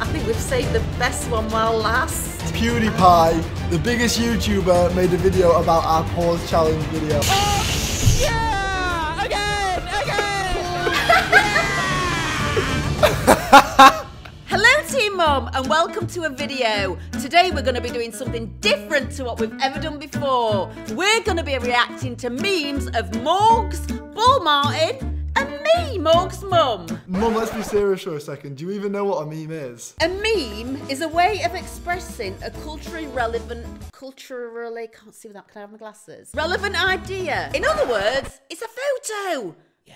I think we've saved the best one while last. PewDiePie, the biggest YouTuber, made a video about our pause challenge video. Oh, yeah! Again! Again! Hello Team Mum and welcome to a video. Today we're going to be doing something different to what we've ever done before. We're going to be reacting to memes of Morgz, Bald Martin and me, Morgz mum. Mum, let's be serious for a second. Do you even know what a meme is? A meme is a way of expressing a culturally relevant, culturally, can't see without, can I have my glasses? Relevant idea. In other words, it's a photo Yeah.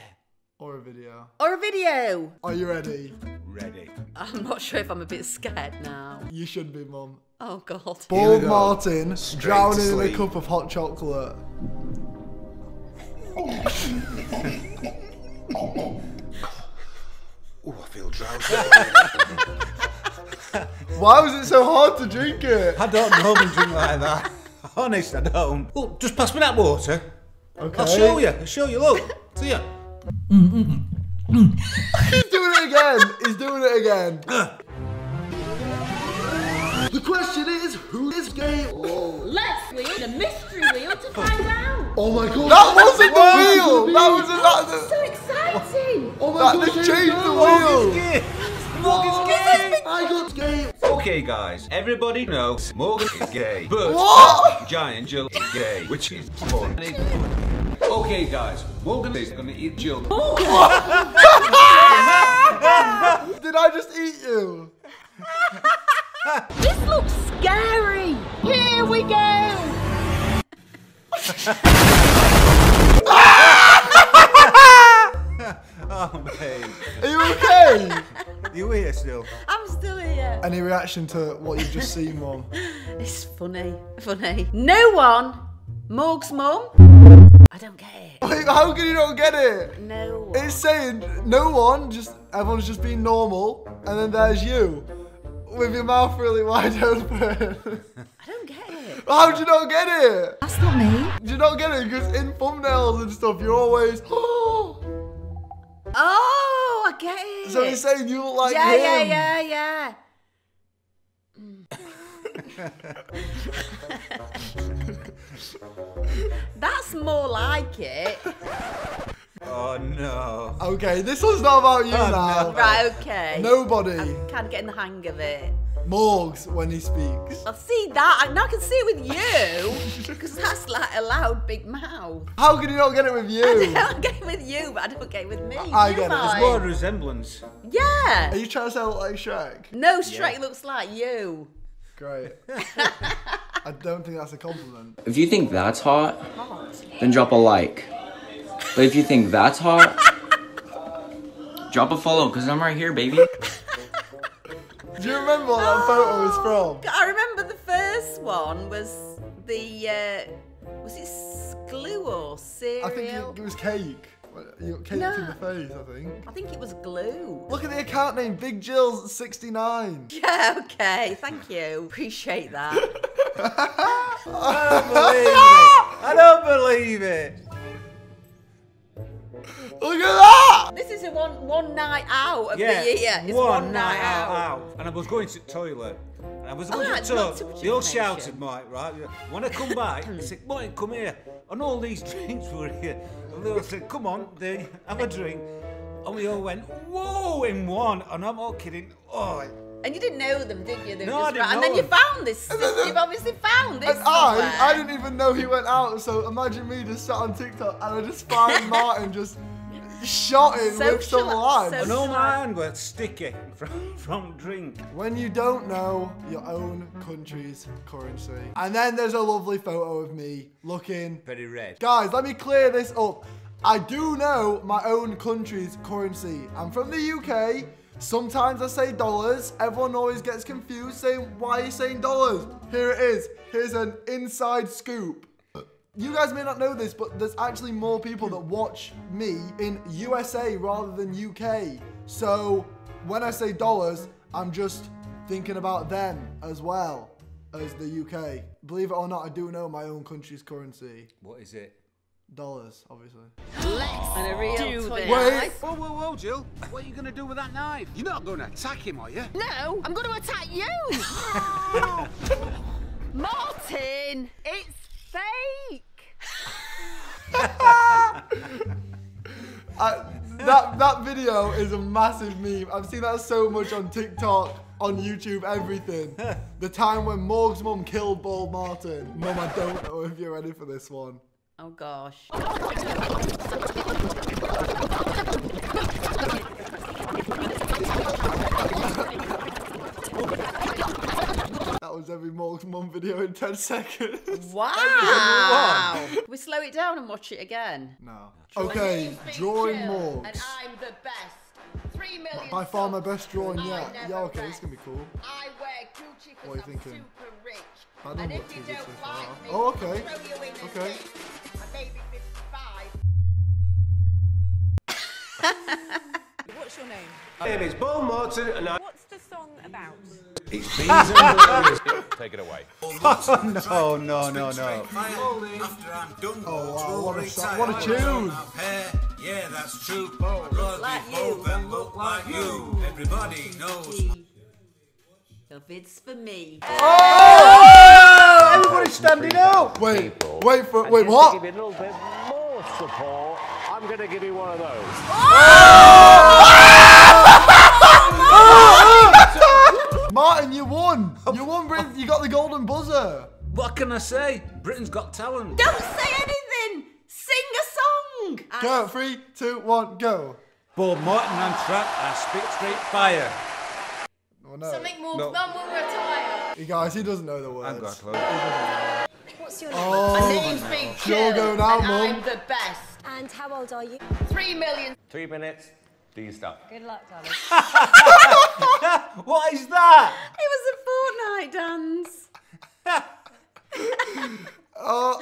Or a video. or a video. Are you ready? Ready. I'm not sure if I'm a bit scared now. You should be, Mum. Oh God. Bald go. Martin Straight drowning in a cup of hot chocolate. Oh, I feel drowsy. Why was it so hard to drink it? I don't normally drink like that. Honest, I don't. Oh, just pass me that water. Okay. I'll show you. I'll show you. Look. See ya. He's doing it again. He's doing it again. the question is, who is gay? Let's wheel the mystery wheel to find out. Oh my god. That wasn't the wheel. That wasn't that. So exciting. Oh my god. That changed the wheel. Morgan's gay. I got gay. Okay, guys, everybody knows Morgan is gay, but What? Giant Jill is gay, which is fun. Okay, guys, Morgan is gonna eat Jill. Did I just eat you? This looks scary. Here we go. Oh, babe. Are you okay? You here still? I'm still here. Any reaction to what you've just seen, Mum? It's funny, funny. No one, Morgz mum. I don't get it. Wait, how can you not get it? No one. It's saying no one, just everyone's just being normal, and then there's you with your mouth really wide open. I don't get it. How'd you not get it? That's not me. Did you not get it? Because in thumbnails and stuff, you're always. Oh, I get it. so he's saying you look like yeah, him. yeah, yeah, yeah. Mm. That's more like it. Oh, no. Okay, this one's not about you Oh, now. no. Right, okay. Nobody. Kind of getting the hang of it. Morgz when he speaks. I see that. I- Now I can see it with you. Because that's like a loud big mouth. How can you not get it with you? I don't get it with you, but I don't get it with me. I You get it. There's might. More resemblance. Yeah. Are you trying to say I look like Shrek? No, Shrek looks like you. Great. I don't think that's a compliment. If you think that's hot, then drop a like. But if you think that's hot, drop a follow, because I'm right here, baby. Do you remember what that photo is from? I remember the first one was the uh, was it glue or cereal? I think it, it was cake. You got cake No. in the face, I think. I think it was glue. Look at the account name, Big Jill's 69. Yeah, okay, thank you. Appreciate that. I don't believe it. I don't believe it. Look at that! this is a one one night out of Yeah, the year. It's one, night out, And I was going to the toilet. And I was oh, going Alright, to the too toilet. much They all shouted, Mike, right? When I come back, they said, Martin, come here. And all these drinks were here. And they all said, come on, they have a drink. And we all went, whoa, in one. And I'm not kidding. Oh, And you didn't know them, did you? They were No, I didn't right- And know then you found this. You've obviously found this. And I. I didn't even know he went out, so imagine me just sat on TikTok and I just find Martin just shotting with some Social- lads. so- and all my sticky from, from drink. When you don't know your own country's currency. And then there's a lovely photo of me looking Very red. Guys, let me clear this up. I do know my own country's currency. I'm from the UK. Sometimes I say dollars. Everyone always gets confused saying, why are you saying dollars? Here it is. Here's an inside scoop. You guys may not know this, but there's actually more people that watch me in USA rather than UK. So when I say dollars, I'm just thinking about them as well as the UK. Believe it or not, I do know my own country's currency. What is it? Dollars, obviously. And a real do toy this. Wait. Whoa, whoa, whoa, Jill. What are you going to do with that knife? You're not going to attack him, are you? No, I'm going to attack you. Martin, it's fake. I, that that video is a massive meme. I've seen that so much on TikTok, on YouTube, everything. the time when Morgz mum killed Bald Martin. Mum, I don't know if you're ready for this one. Oh gosh. That was every Morgz mum video in 10 seconds. Wow. we slow it down and watch it again. no. Okay, drawing And I'm the best. Three million. By far my best drawing yet. never Yeah, okay, rest. this is gonna be cool. I wear Gucci What are you because I'm thinking? super rich. That don't and if you don't so like me, Oh, okay. throw you in Okay. ditch. I 55. What's your name? My name is Paul Morton and I... What's the song about? It's beans and. Take it away. Oh, no, no, no, no. Oh, wow, what a song, what a tune. Yeah, that's true. I'd Like rather you. both than look like you. Everybody knows. If it's for me. Oh! Everybody's standing up. Wait, wait for, wait, Just to what? give you a little bit more support, I'm going to give you one of those. Oh! Martin, you won. You won, Britain. You got the golden buzzer. What can I say? Britain's got talent. Don't say anything. Sing a song. Go, ah. three, two, one, go. Bob Martin and Trap are spit straight fire. Oh, no. Something more No. mum will retire. You guys, he doesn't know the words. I've got a. What's your oh. name? Oh, My name's Big sure Jill, go now, and Mum. I'm the best. And how old are you? Three million. Three minutes, do your stuff. Good luck, darling. What is that? It was a Fortnite dance. Oh.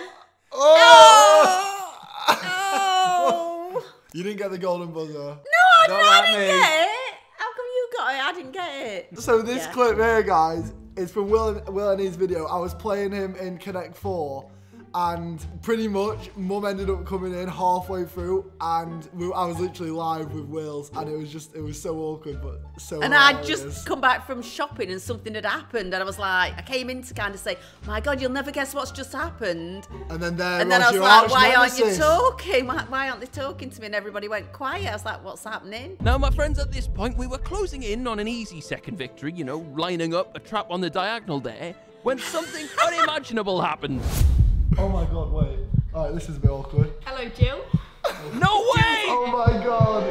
Oh. You didn't get the golden buzzer. No, I, Don't I didn't me. get it. How come you got it? I didn't get it. So this Yeah. clip here, guys, is from Will and, Will and his video. I was playing him in Connect 4, and pretty much, Mum ended up coming in halfway through, and we, I was literally live with Wills, and it was just, it was so awkward, but so And I'd just come back from shopping and something had happened. And I was like, I came in to kind of say, my God, you'll never guess what's just happened. And then there And then I was your like, arch why aren't you talking? Why, why aren't they talking to me? And everybody went quiet. I was like, what's happening? Now, my friends, at this point, we were closing in on an easy second victory, you know, lining up a trap on the diagonal there, when something unimaginable happened. Oh my god, wait. Alright, this is a bit awkward. Hello, Jill. No way! Oh my god.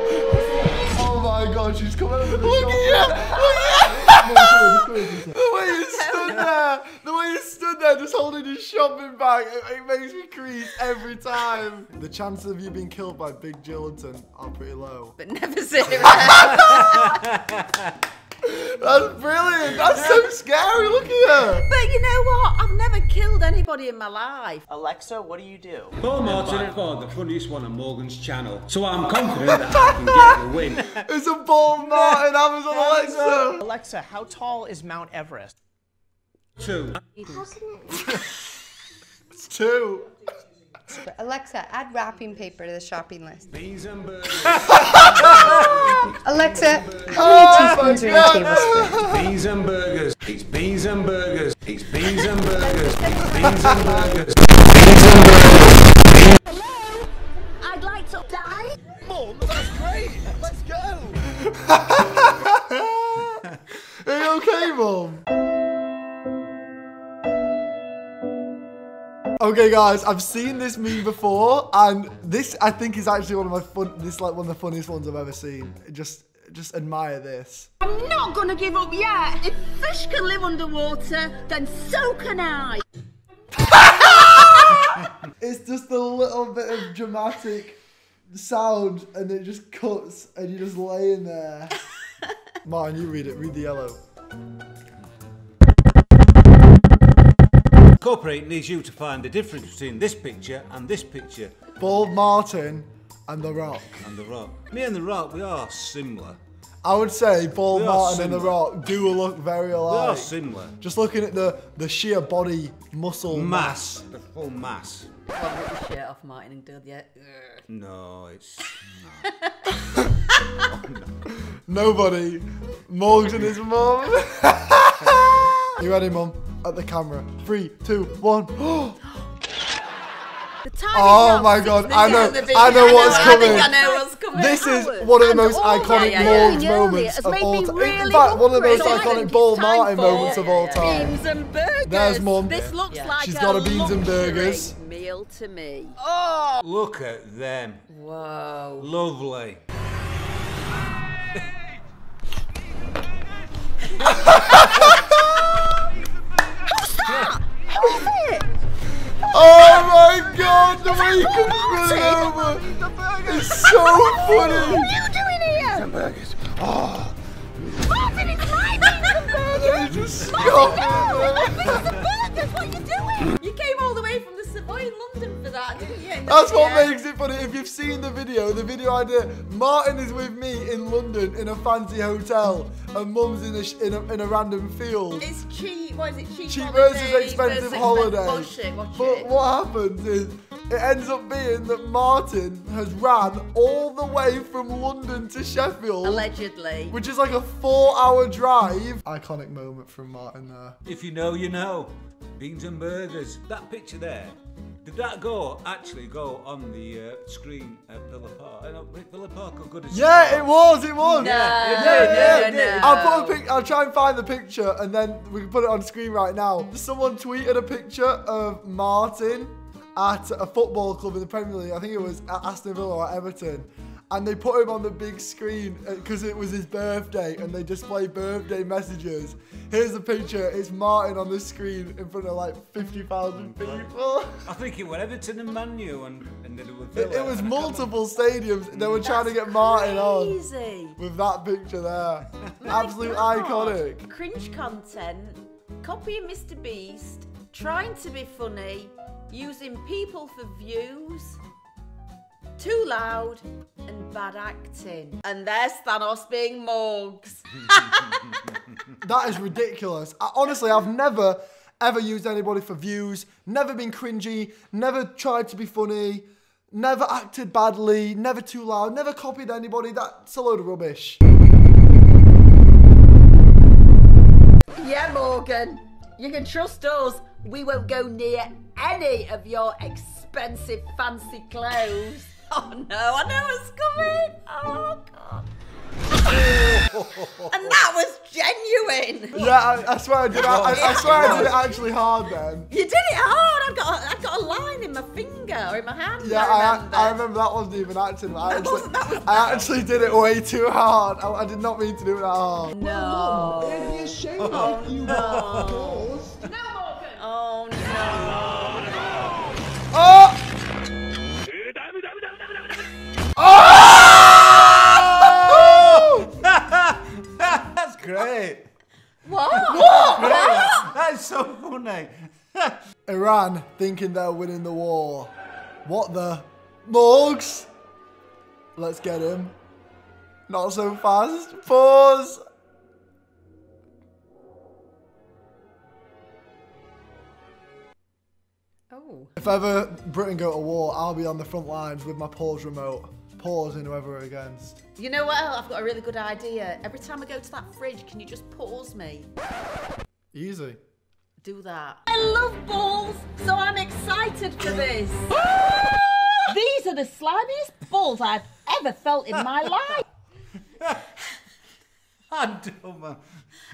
Oh my god, she's coming over the Look at you! Look at you! The way you stood there, the way you stood there just holding your shopping bag, it, it makes me crease every time. The chances of you being killed by Big Gilliton are pretty low. But never serious. That's brilliant. That's so scary. Look at her. but you know what? I've never killed anybody in my life. Alexa, what do you do? Bald Martin and Ford, the funniest one on Morgan's channel. So I'm confident that I can get the win. It's a bald Martin I Amazon Alexa. Alexa, how tall is Mount Everest? Two. It's two. Alexa, add wrapping paper to the shopping list. Beans and burgers. Alexa, Oh my teaspoons are in a tablespoon? Beans and burgers. It's beans and burgers. It's beans and burgers. It's beans and burgers. Bees and burgers. Hello? I'd like to die. Are Okay, guys, I've seen this meme before, and this I think is actually one of my fun. This is like one of the funniest ones I've ever seen. Just, just admire this. I'm not gonna give up yet. If fish can live underwater, then so can I. It's just a little bit of dramatic sound, and it just cuts, and you're just laying there. Martin, you read it. Read the yellow. Corporate needs you to find the difference between this picture and this picture Bald Martin and The Rock. and The Rock. Me and The Rock, we are similar. I would say Paul They are Martin and The. Rock do look very alike. They are similar. Just looking at the the sheer body muscle Mass. The full mass. Well, rip the shirt off Martin and Dud, yeah. Ugh. No, it's. Not Nobody. Morgz and his mum. you ready, mum? At the camera. Three, two, one. The time Oh is my God, I know- minutes in the I know what's coming. I know what's coming. This is one of the most iconic Yeah, moments of all time. In fact, one of the most iconic think Paul it's time Martin moments of all time. Beans and burgers. There's mum. This looks Yeah. like She's a got a beans and burgers. meal to me. Oh, Look at them. whoa. Lovely. Oh my god, the way you can it over is so funny. What are you doing here? Some burgers. Ah. Oh, Martin, it's my burgers. Martin, no! it. And burgers, what are you doing? Mm. You came in London for that, didn't you? That's what Yeah. makes it funny. If you've seen the video, the video I did, Martin is with me in London in a fancy hotel, and Mum's in a in a, in a random field. It's cheap. What is it? Cheap, Cheap holiday versus expensive versus holiday. Bullshit. Watch But it. what happens is it ends up being that Martin has ran all the way from London to Sheffield, Allegedly. which is like a four-hour drive. Iconic moment from Martin there. If you know, you know. Beans and burgers. That picture there. Did that go actually go on the uh, screen at Villa Park? I know Villa Park are good as Yeah, it was. It was. No, yeah, no, yeah, no, yeah. no. I'll put a pic. I'll try and find the picture, and then we can put it on screen right now. Someone tweeted a picture of Martin at a football club in the Premier League. I think it was at Aston Villa or Everton. And they put him on the big screen uh, because it was his birthday, and they display birthday messages. Here's the picture. It's Martin on the screen in front of like 50,000 people. I think it went Everton and Man U and, and then it was It, it was and I can't multiple stadiums. They were trying to get Martin on with that picture there. Absolute iconic. Cringe content, copying Mr. Beast, trying to be funny, using people for views, too loud, and bad acting. And there's Thanos being Morgz. That is ridiculous. I, honestly, I've never ever used anybody for views, never been cringy, never tried to be funny, never acted badly, never too loud, never copied anybody. That's a load of rubbish. Yeah, Morgan. You can trust us. We won't go near any of your expensive fancy clothes. Oh no, I know what's coming. Oh god. and that was genuine. Yeah, I, I swear I did. I, I, I swear I did it actually hard then. You did it hard. I've got, a, I've got a line in my finger or in my hand. Yeah, I I, remember. I remember that wasn't even acting. I actually, wasn't- that was- I actually did it way too hard. I, I did not mean to do it that hard. No. It'd be a shame Oh, if you no. outdoors. Oh no. Oh! Oh! That's great. What? Great. That's so funny. Iran thinking they're winning the war. What the? Morgz? Let's get him. Not so fast. Pause. Oh. If ever Britain go to war, I'll be on the front lines with my pause remote. Pausing whoever we're against. You know what? I've got a really good idea. Every time I go to that fridge, can you just pause me? Easy. Do that. I love balls, so I'm excited for this. These are the slimiest balls I've ever felt in my life. I'm dumb.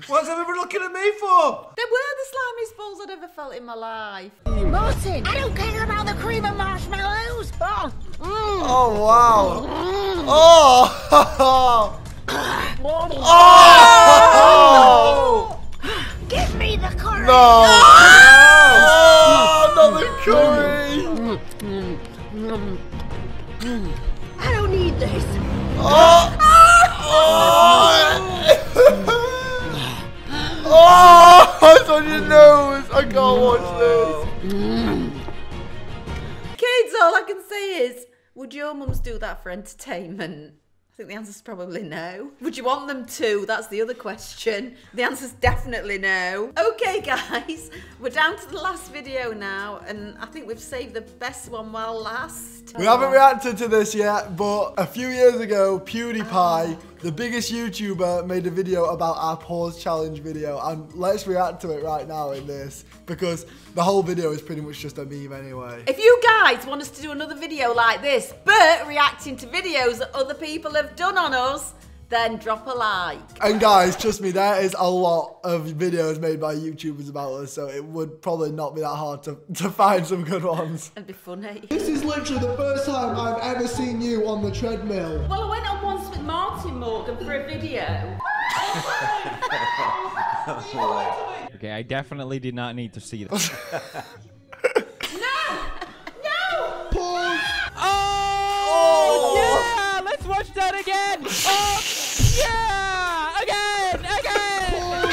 What's everyone looking at me for? They were the slimiest balls I'd ever felt in my life. Martin, I don't care about the cream and marshmallows. Oh. Oh wow. Oh. oh. oh. Give me the curry. No. Oh, not the curry. I don't need this. Oh. Oh. oh, it's on your nose. I can't watch this. All I can say is, would your mums do that for entertainment? I think the answer's probably no. Would you want them to? That's the other question. The answer's definitely no. Okay, guys, we're down to the last video now, and I think we've saved the best one while last. We haven't reacted to this yet, but a few years ago, PewDiePie, oh. The biggest YouTuber, made a video about our pause challenge video, and let's react to it right now in this because the whole video is pretty much just a meme anyway. If you guys want us to do another video like this, but reacting to videos that other people have done on us, then drop a like. And guys, trust me, there is a lot of videos made by YouTubers about us, so it would probably not be that hard to, to find some good ones. It'd be funny. This is literally the first time I've ever seen you on the treadmill. Well, I went on once with Martin Morgan for a video. Okay, I definitely did not need to see that. Oh, oh, yeah! Let's watch that again! Oh, yeah! Again! Again!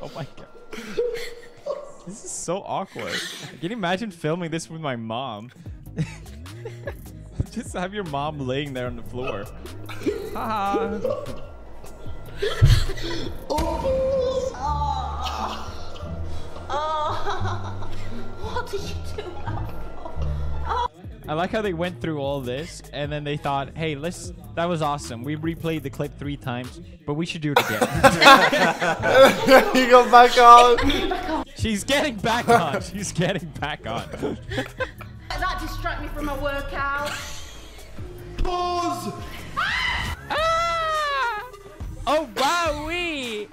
oh my god. This is so awkward. Can you imagine filming this with my mom? Just have your mom laying there on the floor. Haha. Oh, what did you do that? I like how they went through all this and then they thought, hey, let's that was awesome. We replayed the clip three times, but we should do it again. you go back on. She's getting back on. She's getting back on. That distract me from my workout. Pause. Ah! Oh wowee!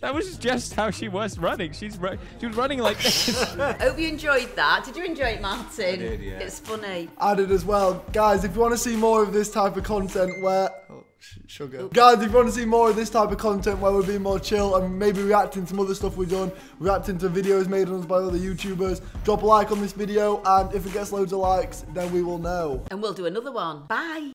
That was just how she was running. She's ru- she was running like this. Hope you enjoyed that. Did you enjoy it, Martin? I did, yeah. It's funny. I did as well. Guys, if you want to see more of this type of content where... Sh- sugar. Guys, if you want to see more of this type of content where we're being more chill and maybe reacting to some other stuff we've done, reacting to videos made on us by other YouTubers, drop a like on this video and if it gets loads of likes, then we will know. And we'll do another one. Bye.